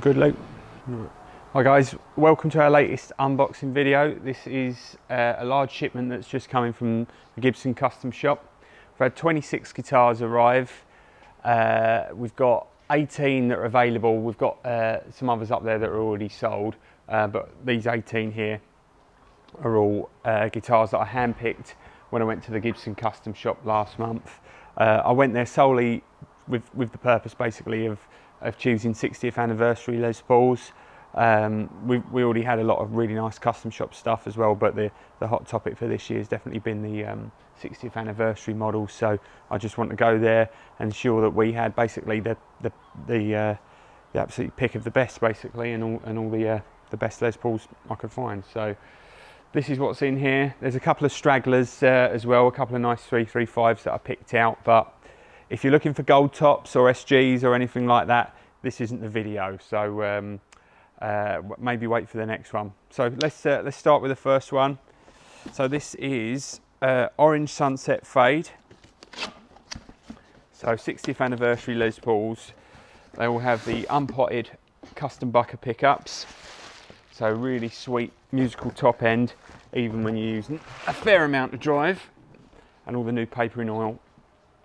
Good, Luke? Hi guys, welcome to our latest unboxing video. This is uh, a large shipment that's just coming from the Gibson Custom Shop. We've had 26 guitars arrive. Uh, we've got 18 that are available. We've got uh, some others up there that are already sold, uh, but these 18 here are all uh, guitars that I handpicked when I went to the Gibson Custom Shop last month. Uh, I went there solely with, with the purpose basically of, of choosing 60th anniversary Les Pauls. Um, we, we already had a lot of really nice custom shop stuff as well, but the, the hot topic for this year has definitely been the um, 60th anniversary models. So I just want to go there and ensure that we had basically the the the, uh, the absolute pick of the best, basically, and all and all the uh, the best Les Pauls I could find. So this is what's in here. There's a couple of stragglers uh, as well, a couple of nice 335s that I picked out. But if you're looking for gold tops or SGs or anything like that, this isn't the video. So um, uh, maybe wait for the next one. So let's uh, let's start with the first one. So this is uh, Orange Sunset Fade. So 60th anniversary Les Pauls. They all have the unpotted custom bucker pickups. So really sweet musical top end, even when you're using a fair amount of drive. And all the new paper in oil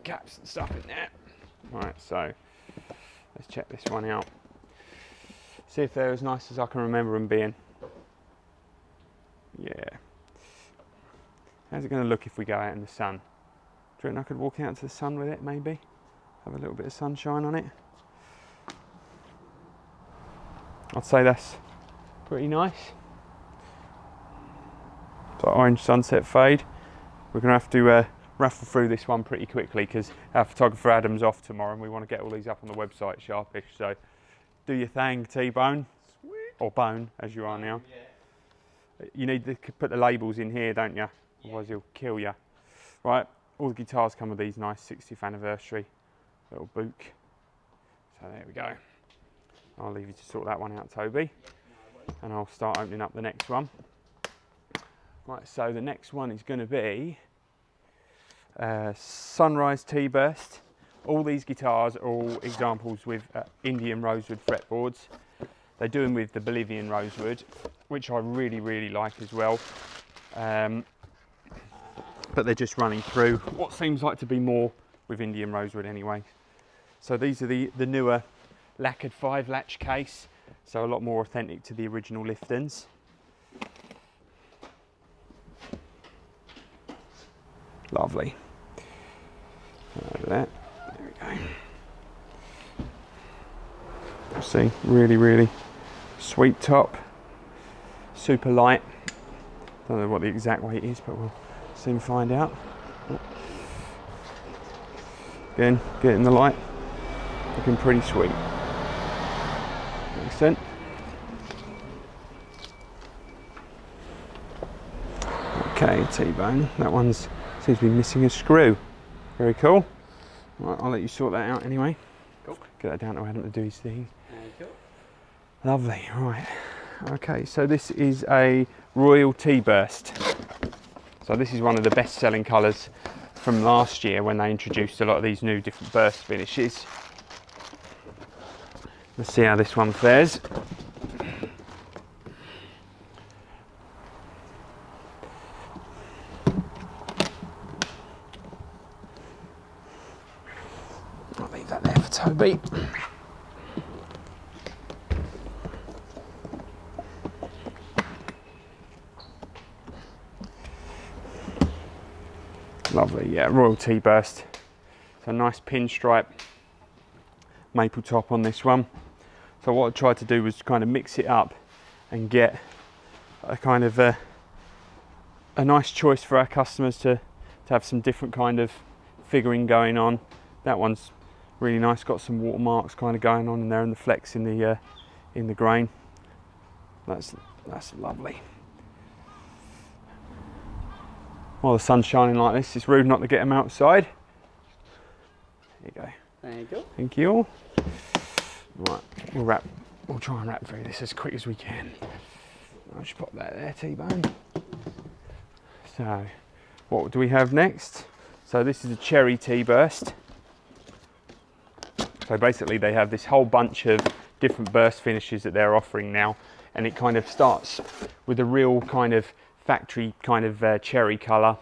caps and stuff in there. Right, so let's check this one out. See if they're as nice as I can remember them being. Yeah. How's it going to look if we go out in the sun? Do you reckon I could walk out into the sun with it, maybe? Have a little bit of sunshine on it? I'd say that's pretty nice. So orange sunset fade. We're going to have to uh, raffle through this one pretty quickly because our photographer Adam's off tomorrow and we want to get all these up on the website sharpish. So do your thing, T-Bone. Or Bone, as you are now. Yeah. You need to put the labels in here, don't you? Yeah. Otherwise he'll kill you. Right, all the guitars come with these nice 60th anniversary little book. So there we go. I'll leave you to sort that one out, Toby. And I'll start opening up the next one. Right, so the next one is going to be uh, Sunrise Tea Burst. All these guitars are all examples with uh, Indian rosewood fretboards. They do them with the Bolivian rosewood, which I really, really like as well. Um, but they're just running through what seems like to be more with Indian rosewood anyway. So these are the, the newer lacquered five latch case, so a lot more authentic to the original Liftons. Lovely. That. There we go. See, really, really sweet top. Super light. Don't know what the exact weight is, but we'll soon find out. Again, get in the light. Looking pretty sweet. Makes sense. Okay, T-bone. That one's seems to be missing a screw. Very cool. Right, I'll let you sort that out anyway. Cool. Get that down to Adam to do his thing. You. Lovely, right. Okay, so this is a Royal Tea Burst. So this is one of the best selling colours from last year when they introduced a lot of these new different burst finishes. Let's see how this one fares. I'll leave that Lovely, yeah, Royal Tea Burst. It's a nice pinstripe maple top on this one. So what I tried to do was kind of mix it up and get a kind of a, a nice choice for our customers to, to have some different kind of figuring going on. That one's really nice, got some watermarks kind of going on in there and the flecks in the uh, in the grain. That's that's lovely. While the sun's shining like this, it's rude not to get them outside. There you go. Thank you. Thank you. all right we'll wrap. We'll try and wrap through this as quick as we can. I'll just pop that there, T-bone. So, what do we have next? So this is a cherry Tea burst. So basically, they have this whole bunch of different burst finishes that they're offering now, and it kind of starts with a real kind of factory kind of uh, cherry colour,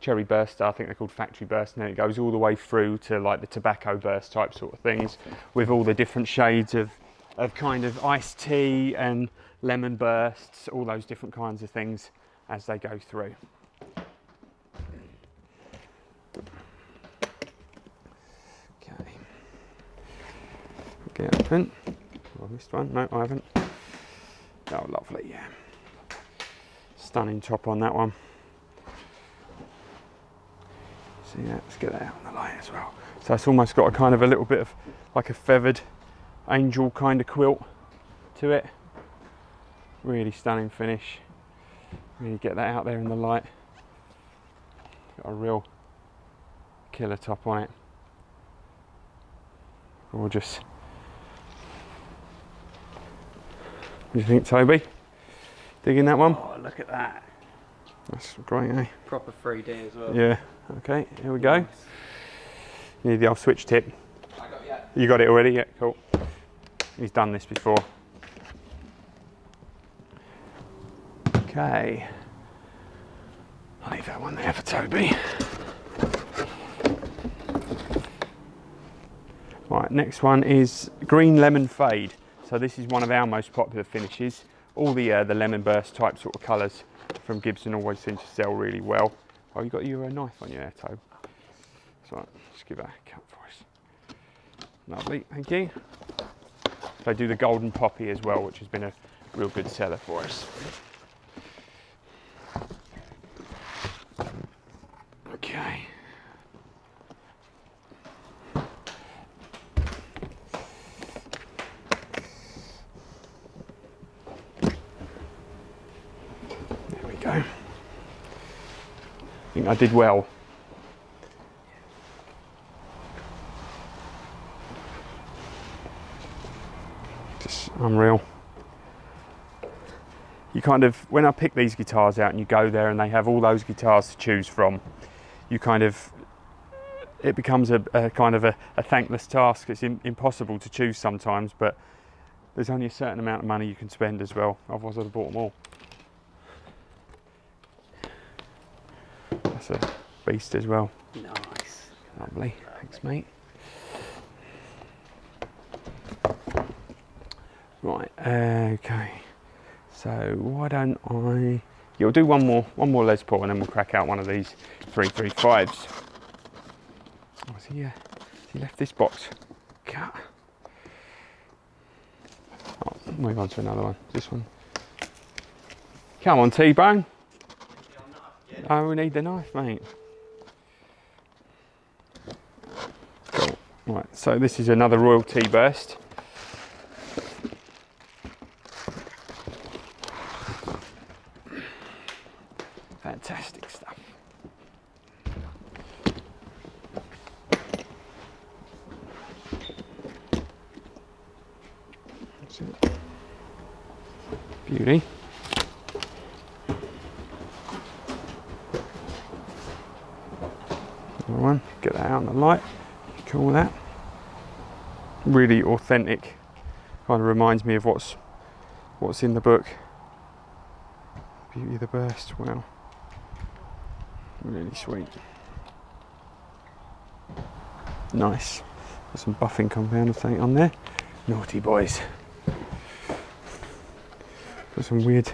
cherry burst. I think they're called factory burst, and then it goes all the way through to like the tobacco burst type sort of things, with all the different shades of of kind of iced tea and lemon bursts, all those different kinds of things as they go through. Okay. Get I missed one. No, I haven't. Oh, lovely. Yeah. Stunning top on that one. See that? Let's get that out on the light as well. So it's almost got a kind of a little bit of like a feathered angel kind of quilt to it. Really stunning finish. Really get that out there in the light. Got a real killer top on it. Gorgeous. What do you think, Toby? Digging that one? Oh, look at that. That's great, eh? Proper 3D as well. Yeah. Okay, here we go. Nice. You need the old switch tip. I got yeah. You got it already? Yeah, cool. He's done this before. Okay. I'll leave that one there for Toby. Right, next one is green lemon fade. So this is one of our most popular finishes. All the uh, the lemon burst type sort of colours from Gibson always seem to sell really well. Oh, you got your uh, knife on you there, Tobe. So just give that a cut for us. Lovely, thank you. They do the golden poppy as well, which has been a real good seller for us. Okay. There we go. I think I did well. Just unreal. You kind of, when I pick these guitars out and you go there and they have all those guitars to choose from, you kind of, it becomes a, a kind of a, a thankless task. It's im- impossible to choose sometimes, but there's only a certain amount of money you can spend as well. Otherwise, I'd have bought them all. That's a beast as well. Nice. Lovely. Thanks, mate. Right. Okay. So why don't I? You'll do one more, one more Les Paul, and then we'll crack out one of these three three fives. Oh, has he? Uh, has he left this box? Cut. Oh, move on to another one. This one. Come on, T-Bone. Oh, we need the knife, mate. Cool. Right, so this is another Royal Tea Burst. Fantastic stuff. That's it. Beauty. Another one. Get that out in the light. Cool that. Really authentic. Kind of reminds me of what's what's in the book. Beauty of the Burst. Wow. Really sweet. Nice. Got some buffing compound I think on there. Naughty boys. Got some weird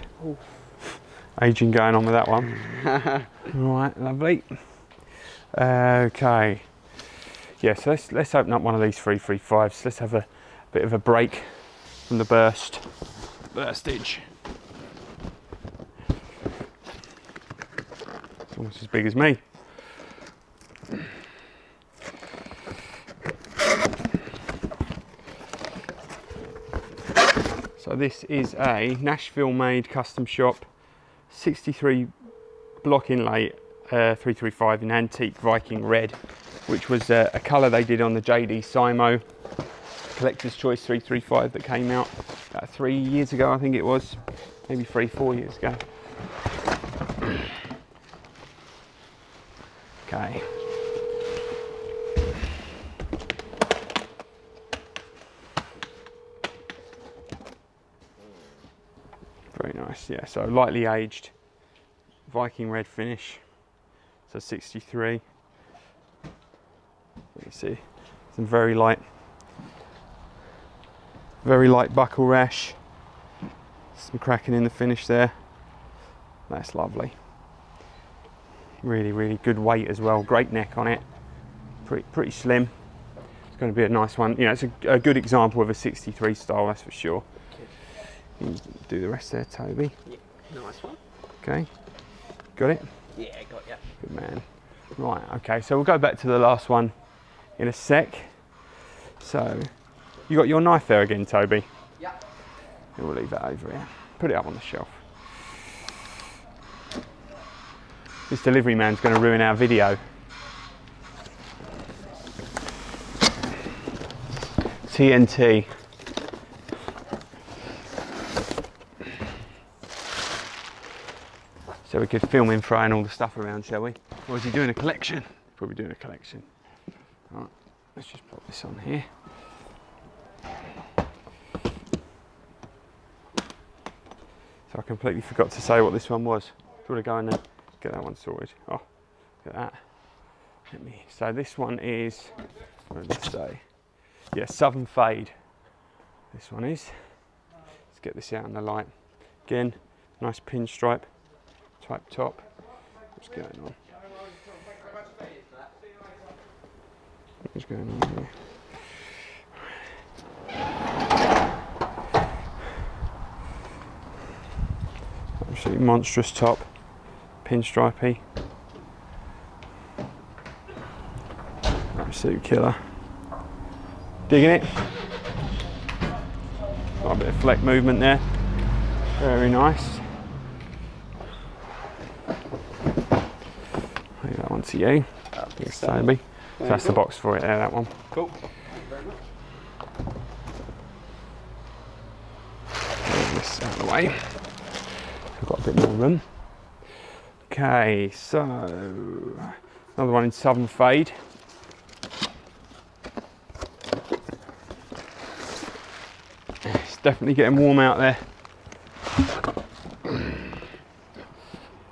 aging going on with that one. right, lovely. Okay. Yeah, so let's let's open up one of these three three fives. Let's have a bit of a break from the burst. Burstage. It's almost as big as me. So this is a Nashville made custom shop 63 block inlay uh, 335 in antique Viking red, which was uh, a colour they did on the JD Simo Collector's Choice 335 that came out about three years ago, I think it was, maybe three, four years ago. okay. Very nice, yeah, so lightly aged Viking red finish, so 63. Let me see, some very light very light buckle rash. Some cracking in the finish there. That's lovely. Really, really good weight as well. Great neck on it. Pretty, pretty slim. It's going to be a nice one. You know, it's a, a good example of a 63 style, that's for sure. Do the rest there, Toby. Nice one. Okay. Got it? Yeah, got ya. Good man. Right, okay, so we'll go back to the last one in a sec. So, you got your knife there again, Toby? Yeah. We'll leave that over here. Put it up on the shelf. This delivery man's going to ruin our video. TNT. So we could film him throwing all the stuff around, shall we? Or is he doing a collection? Probably doing a collection. Alright, let's just pop this on here. So I completely forgot to say what this one was. Do you want to go in there? Get that one sorted. Oh, look at that. Let me. So this one is. What did it say? Yeah, Southern Fade. This one is. Let's get this out in the light. Again, nice pinstripe type top. What's going on? What's going on here? Absolutely monstrous top, pinstripey. Absolute killer. Digging it. Got a bit of fleck movement there. Very nice. Leave that one to you. Thanks, Toby. So that's the box for it there, that one. Cool. Thank you very much. Move this out of the way. We've got a bit more room. Okay, so another one in Southern Fade. It's definitely getting warm out there.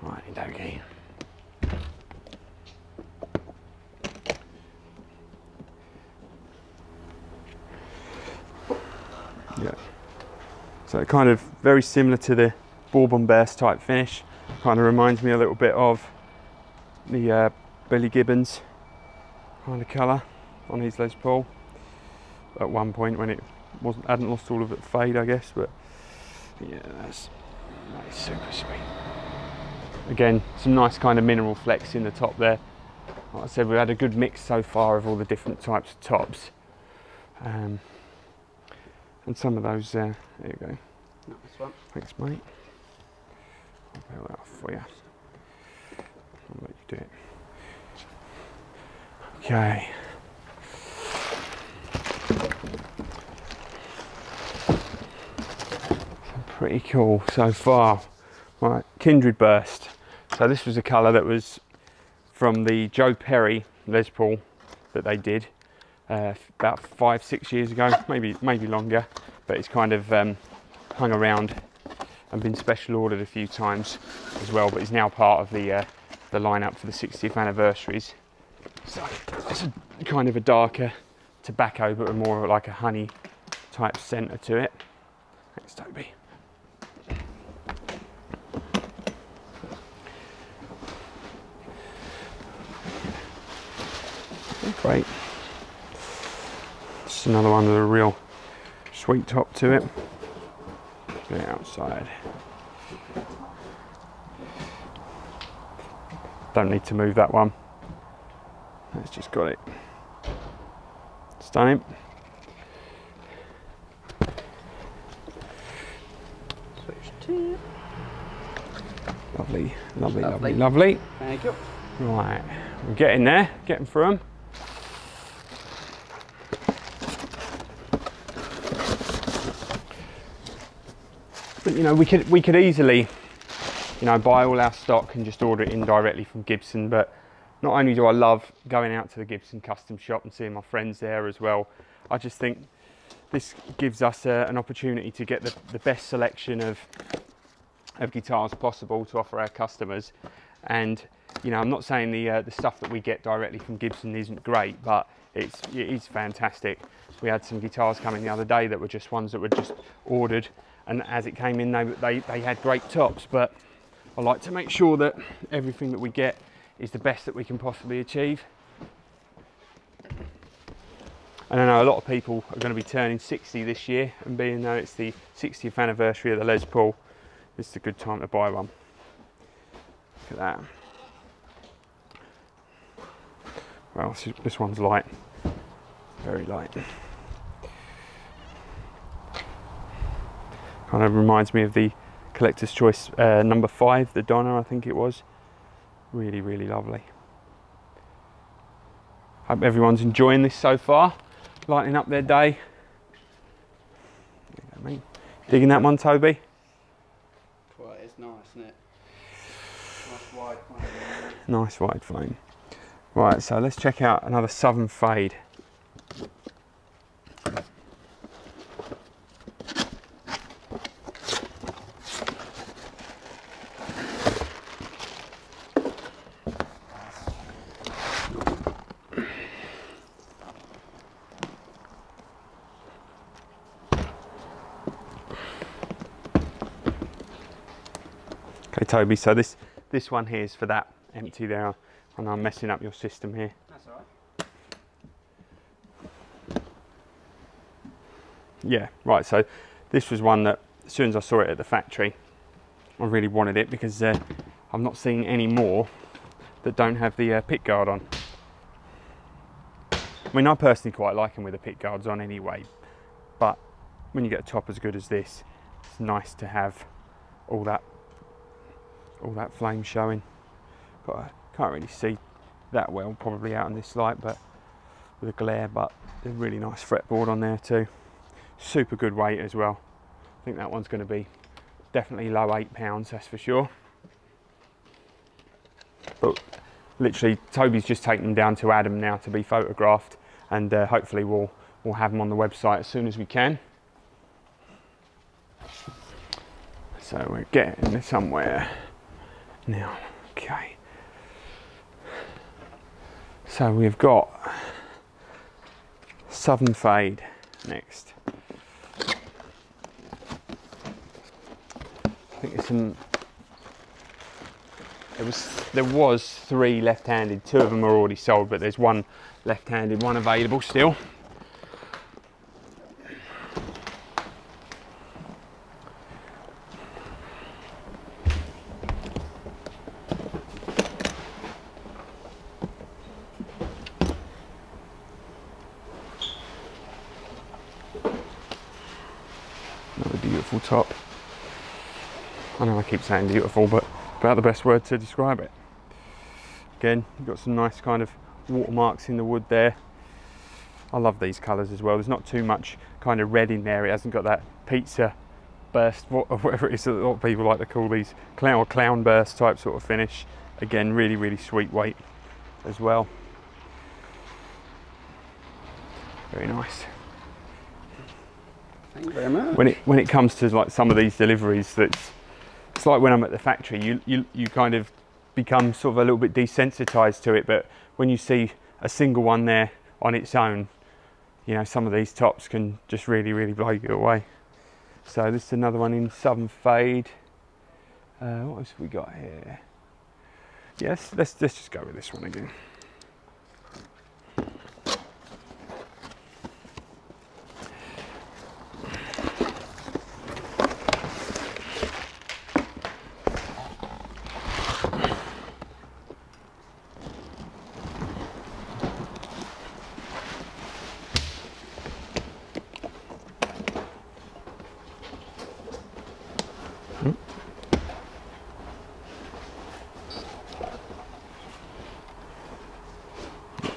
Right, doggy. Yeah. So kind of very similar to the Bourbon Burst type finish. Kind of reminds me a little bit of the uh, Billy Gibbons kind of colour on his Les Paul. At one point when it wasn't hadn't lost all of its fade, I guess. But yeah, that's that is super sweet. Again, some nice kind of mineral flecks in the top there. Like I said, we've had a good mix so far of all the different types of tops. Um, and some of those, uh, there you go. Nice one. Thanks, mate. I'll that off for you. I'll let you do it. Okay. Pretty cool so far. Right, Kindred Burst. So this was a colour that was from the Joe Perry Les Paul that they did uh, about five, six years ago, maybe maybe longer. But it's kind of um, hung around and been special ordered a few times as well. But is now part of the uh, the lineup for the 60th anniversaries. So it's a kind of a darker tobacco, but more like a honey type centre to it. Thanks, Toby. Great. Just another one with a real sweet top to it. Outside. Don't need to move that one. It's just got it. Stunning. Switch lovely, lovely, Lovely. lovely. Thank you. Right, we're getting there, getting through them. But you know, we could we could easily, you know, buy all our stock and just order it in directly from Gibson. But not only do I love going out to the Gibson custom shop and seeing my friends there as well, I just think this gives us uh, an opportunity to get the, the best selection of of guitars possible to offer our customers. And you know, I'm not saying the uh, the stuff that we get directly from Gibson isn't great, but it's it is fantastic. We had some guitars coming the other day that were just ones that were just ordered, and as it came in, they they, they had great tops. But I like to make sure that everything that we get is the best that we can possibly achieve. And I know a lot of people are going to be turning 60 this year, and being though it's the 60th anniversary of the Les Paul, it's a good time to buy one. Look at that. Well, this, this one's light, very light. Kind of reminds me of the Collector's Choice uh, number five, the Donna, I think it was. Really, really lovely. Hope everyone's enjoying this so far, lighting up their day. There you go, mate. Digging that one, Toby? Quite, it's nice, isn't it? Nice wide flame. Nice wide flame. Right, so let's check out another Southern Fade. Toby, so this this one here is for that empty there. I know I'm messing up your system here. That's. Yeah, right. So this was one that as soon as I saw it at the factory, I really wanted it because uh, I've not seen any more that don't have the uh, pickguard on. I mean, I personally quite like them with the pickguards on anyway, but when you get a top as good as this, it's nice to have all that all that flame showing. But I can't really see that well, probably out in this light, but with a glare. But a really nice fretboard on there too super good weight as well. I think that one's going to be definitely low eight pounds, that's for sure. But literally, Toby's just taken them down to Adam now to be photographed, and uh, hopefully we'll we'll have them on the website as soon as we can. So we're getting somewhere now. Okay. So we've got Southern Fade next. I think. There was there was three left-handed. Two of them are already sold, but there's one left-handed one available still. Another beautiful top. I know I keep saying beautiful, but about the best word to describe it. Again, you've got some nice kind of watermarks in the wood there. I love these colours as well. There's not too much kind of red in there. It hasn't got that pizza burst, or whatever it is that a lot of people like to call these clown or clown burst type sort of finish. Again, really, really sweet weight as well. Very nice. Thank you very much. when it when it comes to like some of these deliveries that's it's like when I'm at the factory you you, you kind of become sort of a little bit desensitized to it but when you see a single one there on its own you know some of these tops can just really really blow you away. So this is another one in southern fade. Uh, what else have we got here? Yes let's let's just go with this one again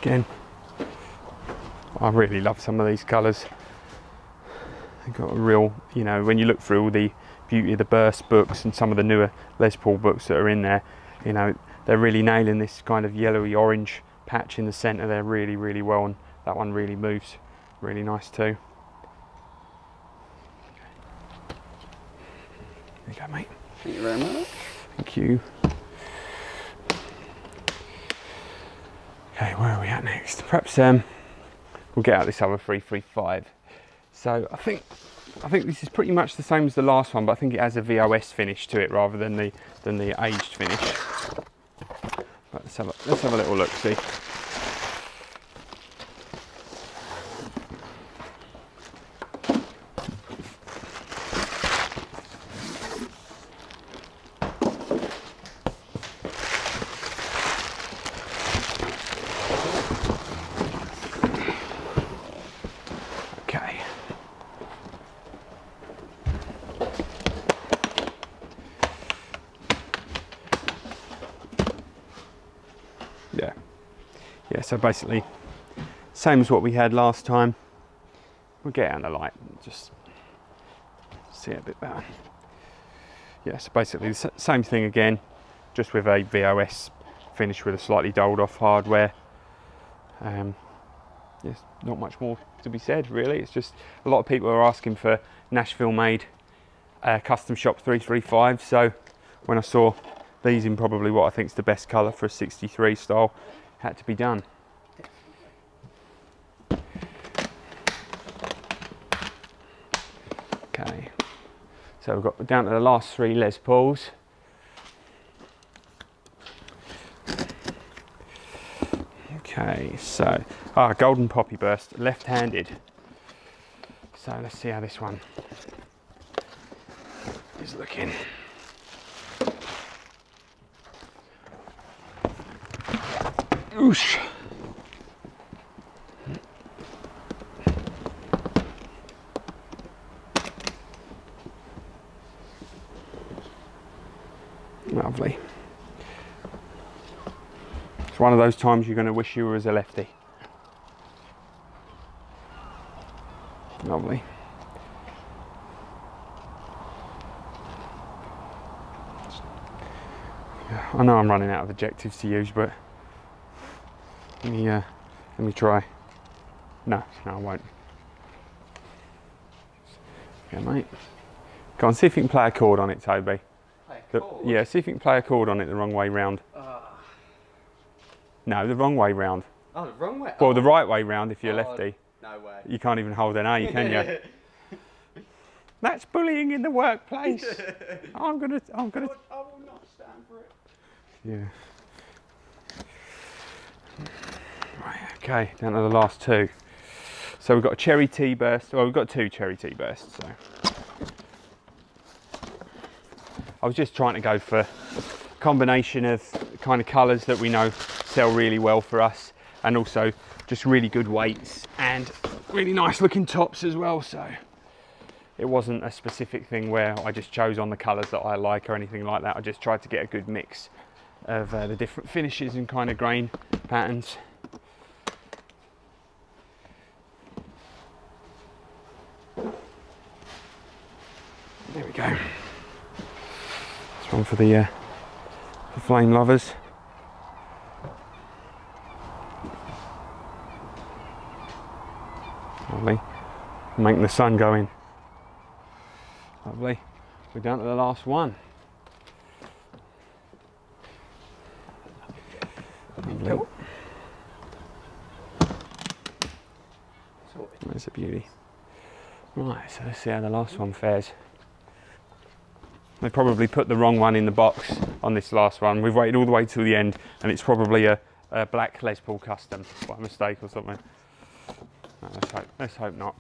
again. I really love some of these colours. They've got a real, you know, when you look through all the Beauty of the Burst books and some of the newer Les Paul books that are in there, you know, they're really nailing this kind of yellowy orange patch in the centre there really, really well, and that one really moves really nice too. There you go, mate. Thank you very much. Thank you. Next? Perhaps um, we'll get out this other 335. So I think I think this is pretty much the same as the last one, but I think it has a VOS finish to it rather than the than the aged finish. Let's have a, let's have a little look. See. Okay. Yeah. Yeah, so basically, same as what we had last time. We'll get on the light and just see it a bit better. Yeah, so basically the same thing again, just with a VOS finish with a slightly dulled off hardware. Um, yes, not much more to be said really. It's just a lot of people are asking for Nashville made uh, custom shop 335. So when I saw these in probably what I think is the best colour for a 63 style, had to be done. Okay, so we've got down to the last three Les Pauls. Okay, so ah, golden poppy burst, left-handed. So let's see how this one is looking. Oosh. Lovely. It's one of those times you're going to wish you were as a lefty. Lovely. I know I'm running out of adjectives to use, but let me uh, let me try. No, no, I won't. Yeah, mate. Go on, see if you can play a chord on it, Toby. The- yeah, see if you can play a chord on it the wrong way round. Ah. No, the wrong way round. oh, the wrong way. Well, oh. the right way round if you're Oh, lefty. No way. You can't even hold an A, can you? That's bullying in the workplace. I'm gonna, I'm gonna. I will not stand for it. Yeah. Right, okay, down to the last two. So we've got a cherry tea burst. Well, we've got two cherry tea bursts. So I was just trying to go for a combination of kind of colours that we know sell really well for us, and also just really good weights and really nice looking tops as well. So it wasn't a specific thing where I just chose on the colours that I like or anything like that. I just tried to get a good mix of uh, the different finishes and kind of grain patterns. There we go. For the, uh, the flame lovers. Lovely. Making the sun go in. Lovely. We're down to the last one. Lovely. Cool. That's a beauty. Right, so let's see how the last one fares. They probably put the wrong one in the box on this last one. We've waited all the way till the end, and it's probably a, a black Les Paul custom by mistake or something. No, let's hope. Let's hope not.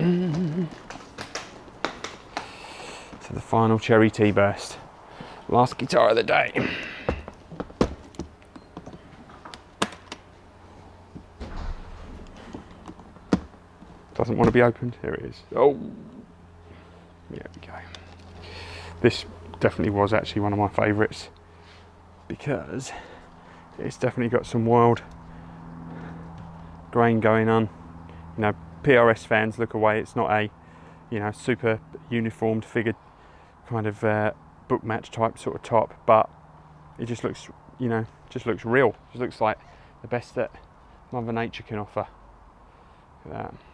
So the final cherry tea burst. Last guitar of the day. Want to be opened. Here it is. Oh, there we go. This definitely was actually one of my favourites because it's definitely got some wild grain going on. You know, PRS fans look away. It's not a, you know, super uniformed figured kind of uh, book match type sort of top, but it just looks you know, just looks real. Just looks like the best that Mother Nature can offer. Look at that.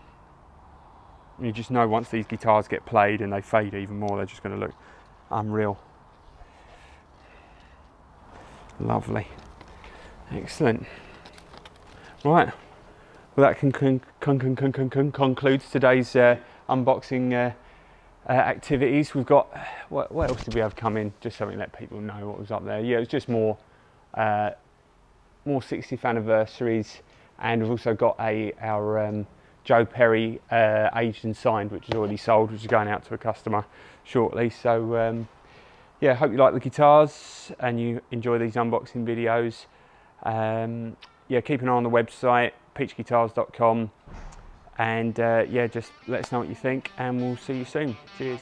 You just know once these guitars get played and they fade even more, they're just going to look unreal. Lovely. Excellent. Right. Well, that can, con- con- con- con- con- con- concludes today's uh, unboxing uh, uh, activities. We've got what, what else did we have come in? Just something to let people know what was up there. Yeah, it was just more uh, more 60th anniversaries, and we've also got a our um, Joe Perry uh, aged and signed, which is already sold, which is going out to a customer shortly. So um, yeah, hope you like the guitars and you enjoy these unboxing videos. Um, yeah, keep an eye on the website peachguitars.com and uh, yeah, just let us know what you think, and we'll see you soon. Cheers.